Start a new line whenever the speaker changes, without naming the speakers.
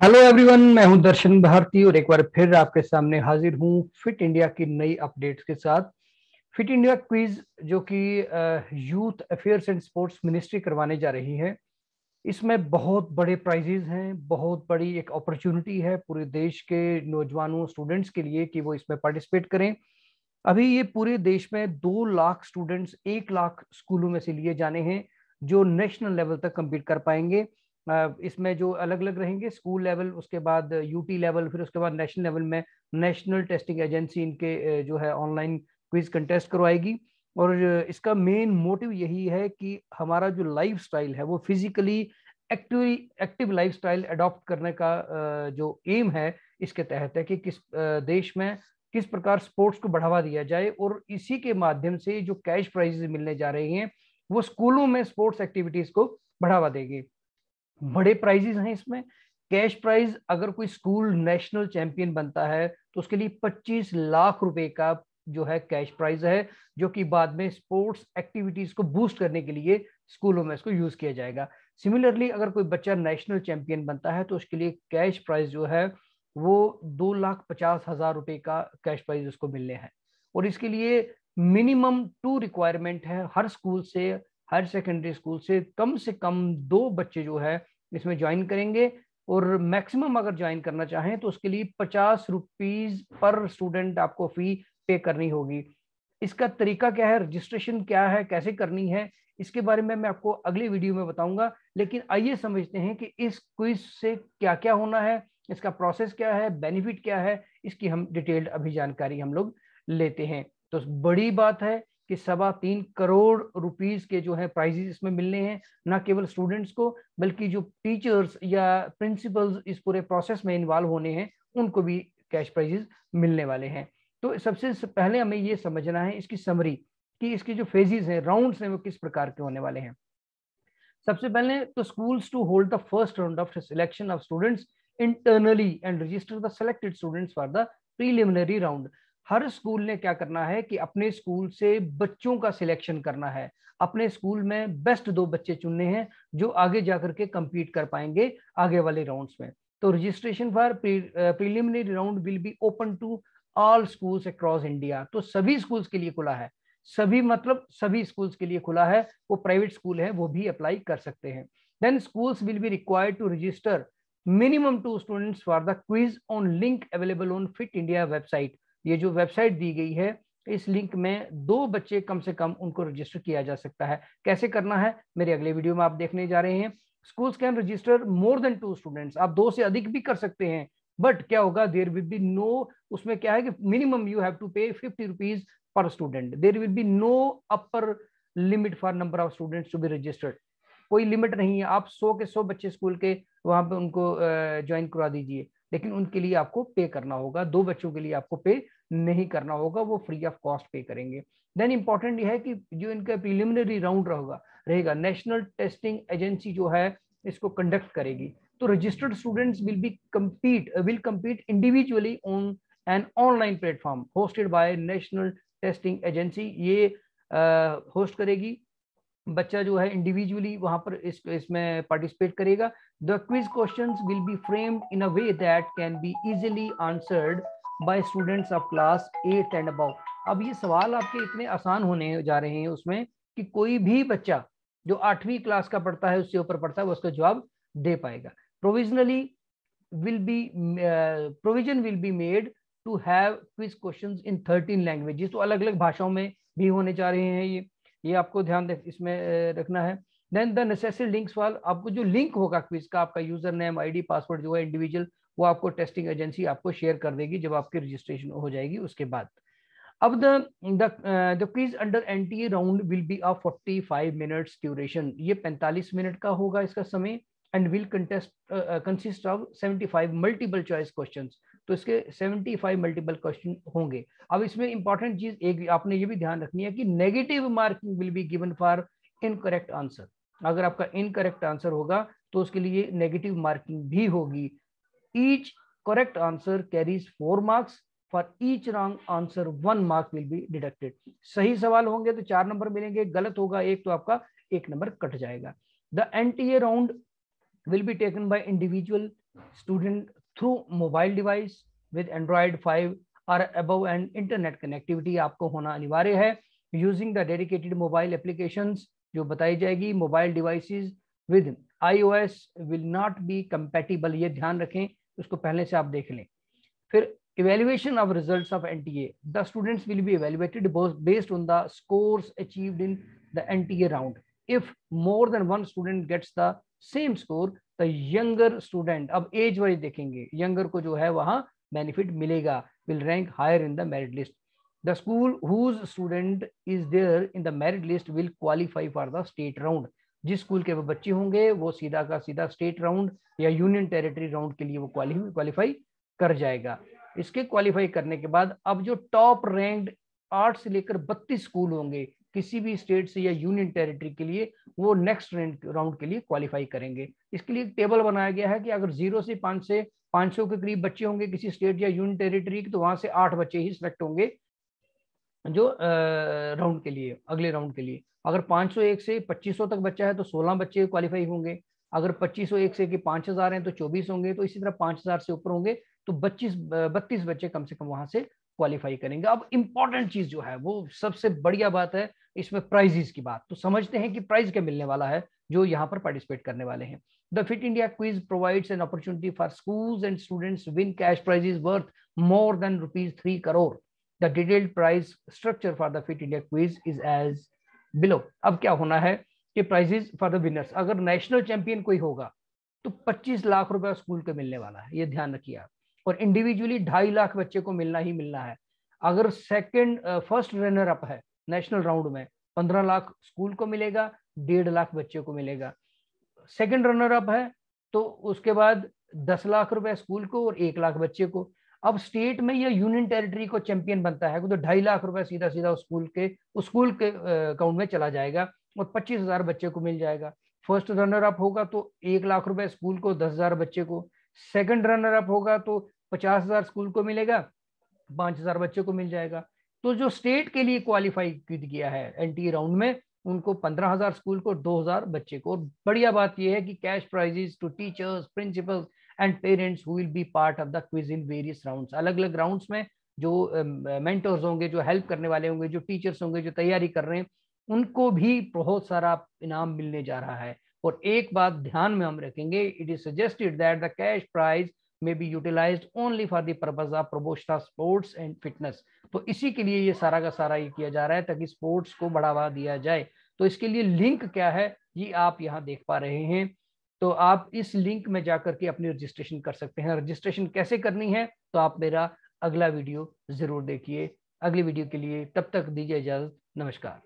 Hello everyone मैं हूँ दर्शन भारती और एक बार फिर आपके सामने हाजिर हूँ फिट इंडिया की नई अपडेट्स के साथ। फिट इंडिया क्विज जो कि youth affairs and sports ministry करवाने जा रही है। इसमें बहुत बड़े प्राइजेज हैं, बहुत बड़ी एक अपॉर्चुनिटी है पूरे देश के नौजवानों स्टूडेंट्स के लिए कि वो इसमें पार्टिसिपेट करें। अभी ये पूरे देश में दो लाख स्टूडेंट्स एक लाख स्कूलों में से लिए जाने हैं, जो नेशनल लेवल तक कम्पीट कर पाएँगे। इसमें जो अलग अलग रहेंगे, स्कूल लेवल, उसके बाद यूटी लेवल, फिर उसके बाद नेशनल लेवल में नेशनल टेस्टिंग एजेंसी इनके जो है ऑनलाइन क्विज कंटेस्ट करवाएगी। और इसका मेन मोटिव यही है कि हमारा जो लाइफ स्टाइल है, वो physically active active life style adopt करने का जो एम है, इसके तहत है कि किस देश में किस प्रकार स्पोर्ट्स को बढ़ावा दिया जाए। और इसी के माध्यम से जो कैश प्राइजेस मिलने जा रहे हैं, वो स्कूलों में स्पोर्ट्स एक्टिविटीज़ को बढ़ावा देगी। बड़े प्राइजेस हैं इसमें। कैश प्राइज अगर कोई स्कूल नेशनल चैंपियन बनता है तो उसके लिए 25 लाख रुपए का जो है कैश प्राइज है, जो कि बाद में स्पोर्ट्स एक्टिविटीज़ को बूस्ट करने के लिए स्कूलों में इसको यूज़ किया जाएगा। सिमिलरली अगर कोई बच्चा नेशनल चैंपियन बनता है तो उसके लिए कैश प्राइज जो है, वो दो लाख पचास हज़ार रुपए का कैश प्राइज उसको मिलने हैं। और इसके लिए मिनिमम टू रिक्वायरमेंट है, हर स्कूल से हायर सेकेंडरी स्कूल से कम से कम दो बच्चे जो है इसमें ज्वाइन करेंगे और मैक्सिमम अगर ज्वाइन करना चाहें तो उसके लिए पचास रुपीज़ पर स्टूडेंट आपको फ़ी पे करनी होगी। इसका तरीका क्या है? रजिस्ट्रेशन क्या है? कैसे करनी है? इसके बारे में मैं आपको अगली वीडियो में बताऊँगा, लेकिन आइए समझते हैं कि इस क्विज से क्या क्या होना है, इसका प्रोसेस क्या है बेनिफिट क्या है, इसकी हम डिटेल्ड अभी जानकारी हम लोग लेते हैं। तो बड़ी बात है कि सवा तीन करोड़ रुपीस के जो है प्राइजेस इसमें मिलने हैं, ना केवल स्टूडेंट्स को, बल्कि जो टीचर्स या प्रिंसिपल्स इस पूरे प्रोसेस में इन्वॉल्व होने हैं, उनको भी कैश प्राइजेस मिलने वाले हैं। तो सबसे पहले हमें ये समझना है इसकी समरी कि इसके जो फेजेस हैं राउंड्स हैं, वो किस प्रकार के होने वाले हैं। सबसे पहले तो schools to hold the first round of selection of students internally and register the selected students for the preliminary round her school ने क्या करना है कि अपने स्कूल से बच्चों का सिलेक्शन करना है। अपने स्कूल में बेस्ट दो बच्चे चुनने हैं, जो आगे जाकर के compete कर पाएँगे आगे वाले राउंड्स में। तो registration for preliminary round will be open to all schools across India तो सभी स्कूल्स के लिए खुला है। सभी मतलब सभी स्कूल्स के लिए खुला है, वो प्राइवेट स्कूल है, वो भी अप्लाई कर सकते हैं। Then schools will be required to register minimum two students for the quiz on link available on fit India website ये जो वेबसाइट दी गई है, इस लिंक में दो बच्चे कम से कम उनको रजिस्टर किया जा सकता है। कैसे करना है? मेरे अगले वीडियो में आप देखने जा रहे हैं। Schools can register more than two students. आप दो से अधिक भी कर सकते हैं, बट क्या होगा? देर विल बी नो उसमें क्या है कि minimum you have to pay fifty rupees per student there will be no upper limit for number of students to be registered कोई लिमिट नहीं है। आप सौ के सौ बच्चे स्कूल के वहाँ पे उनको ज्वाइन करवा दीजिए। लेकिन उनके लिए आपको पे करना होगा दो बच्चों के लिए आपको पे नहीं करना होगा वो फ्री ऑफ़ कॉस्ट पे करेंगे। देन इंपॉर्टेंट ये है कि जो इनका प्रिलिमिनरी राउंड रहेगा रहेगा नेशनल टेस्टिंग एजेंसी जो है इसको कंडक्ट करेगी। तो registered students will be compete will compete individually on an online platform hosted by national testing agency ये होस्ट uh, करेगी बच्चा जो है इंडिविजुअली वहाँ पर इस, इसमें पार्टिसिपेट करेगा। The quiz questions will be framed in a way that can be easily answered by students of class eight and above अब ये सवाल आपके इतने आसान होने जा रहे हैं उसमें कि कोई भी बच्चा जो आठवीं क्लास का पढ़ता है, उससे ऊपर पढ़ता है, वो उसका जवाब दे पाएगा। Provisionally will be provision will be made to have quiz questions in thirteen languages तो अलग अलग भाषाओं में भी होने जा रहे हैं ये। ये आपको ध्यान इसमें रखना है। देन द नेसेसरी लिंक्स वाल, आपको जो लिंक होगा क्विज का, आपका यूज़र नेम आईडी पासवर्ड जो है इंडिविजुअल वो आपको टेस्टिंग एजेंसी आपको शेयर कर देगी जब आपकी रजिस्ट्रेशन हो जाएगी उसके बाद। अब the the quiz under NTA round will be a 45 minutes duration ये 45 मिनट का होगा इसका समय and will contest consist of 75 multiple choice questions तो इसके 75 मल्टीपल क्वेश्चन होंगे। अब इसमें इंपॉर्टेंट चीज़ एक आपने ये भी ध्यान रखनी है कि negative marking will be given for incorrect answer अगर आपका इनकरेक्ट आंसर होगा तो उसके लिए नेगेटिव मार्किंग भी होगी। Each correct answer carries four marks, for each wrong answer one mark will be deducted सही सवाल होंगे तो चार नंबर मिलेंगे, गलत होगा एक तो आपका एक नंबर कट जाएगा। The N T A round will be taken by individual student through mobile device with Android 5 or above and internet connectivity आपको होना अनिवार्य है using the dedicated mobile applications जो बताई जाएगी mobile devices with iOS will not be compatible ये ध्यान रखें उसको पहले से आप देख लें फिर evaluation of results of NTA the students will be evaluated based on the scores achieved in the NTA round if more than one student gets the same score the younger student अब age wise देखेंगे younger को जो है वहाँ benefit मिलेगा will rank higher in the merit list the school whose student is there in the merit list will qualify for the state round जिस school के वो बच्चे होंगे, वो सीधा का सीधा स्टेट राउंड या यूनियन टेरिटरी राउंड के लिए वो क्वालिफाई कर जाएगा। इसके क्वालिफाई करने के बाद अब जो टॉप रैंक आठ से लेकर बत्तीस स्कूल होंगे किसी भी स्टेट से या यूनियन टेरिटरी के लिए वो नेक्स्ट राउंड के लिए क्वालिफाई करेंगे। इसके लिए एक टेबल बनाया गया है कि अगर ज़ीरो से पाँच से पाँच सौ के करीब बच्चे होंगे किसी स्टेट या यूनियन टेरिटरी के तो वहाँ से आठ बच्चे ही सिलेक्ट होंगे जो राउंड के लिए, अगले राउंड के लिए। अगर 501 से 2500 तक बच्चा है तो 16 बच्चे क्वालिफाई होंगे। अगर 2501 से कि 5000 हैं तो 24 होंगे तो इसी तरह 5000 से ऊपर होंगे तो 25 बत्तीस बच्चे कम से कम वहाँ से क्वालिफाई करेंगे। अब इंपॉर्टेंट चीज़ जो है, वो सबसे बढ़िया बात है इसमें प्राइजेस की बात। तो समझते हैं कि प्राइज क्या मिलने वाला है, जो यहाँ पर पार्टिसिपेट करने वाले हैं। The fit India quiz provides an opportunity for schools and students win cash prizes worth more than rupees three crore the detailed prize structure for the fit India quiz is as below अब क्या होना है कि prizes for the winners अगर national champion कोई होगा तो 25 लाख रुपए स्कूल को मिलने वाला है। ये ध्यान रखिए आप। और इंडिविजुअली ढाई लाख बच्चे को मिलना ही मिलना है। अगर सेकंड फ़र्स्ट रनर अप है नेशनल राउंड में, पंद्रह लाख स्कूल को मिलेगा, डेढ़ लाख बच्चे को मिलेगा। सेकंड रनर अप है तो उसके बाद दस लाख रुपए स्कूल को और एक लाख बच्चे को। अब स्टेट में या यूनियन टेरिटरी को चैंपियन बनता है तो ढाई लाख रुपए सीधा सीधा स्कूल के, उस स्कूल के अकाउंट में चला जाएगा और पच्चीस हज़ार बच्चे को मिल जाएगा। फ़र्स्ट रनर अप होगा तो एक लाख रुपए स्कूल को, दस हज़ार बच्चे को। सेकंड रनर अप होगा तो पचास हज़ार स्कूल को मिलेगा पाँच हज़ार बच्चे को मिल जाएगा। तो जो स्टेट के लिए क्वालिफाई किया है एनटी राउंड में उनको पंद्रह हज़ार स्कूल को दो हज़ार बच्चे को। बढ़िया बात यह है कि cash prizes to teachers principals and parents will be part of the quiz in various rounds अलग अलग राउंड्स में जो मेंटर्स uh, होंगे जो हेल्प करने वाले होंगे जो टीचर्स होंगे जो तैयारी कर रहे हैं उनको भी बहुत सारा इनाम मिलने जा रहा है। और एक बात ध्यान में हम रखेंगे it is suggested that the cash prize may be utilize only for the purpose of promotion sports and fitness तो इसी के लिए ये सारा का सारा ये किया जा रहा है ताकि स्पोर्ट्स को बढ़ावा दिया जाए। तो इसके लिए लिंक क्या है? ये आप यहाँ देख पा रहे हैं। तो आप इस लिंक में जाकर के अपनी रजिस्ट्रेशन कर सकते हैं। रजिस्ट्रेशन कैसे करनी है? तो आप मेरा अगला वीडियो ज़रूर देखिए। अगली वीडियो के लिए तब तक दीजिए इजाज़त। नमस्कार।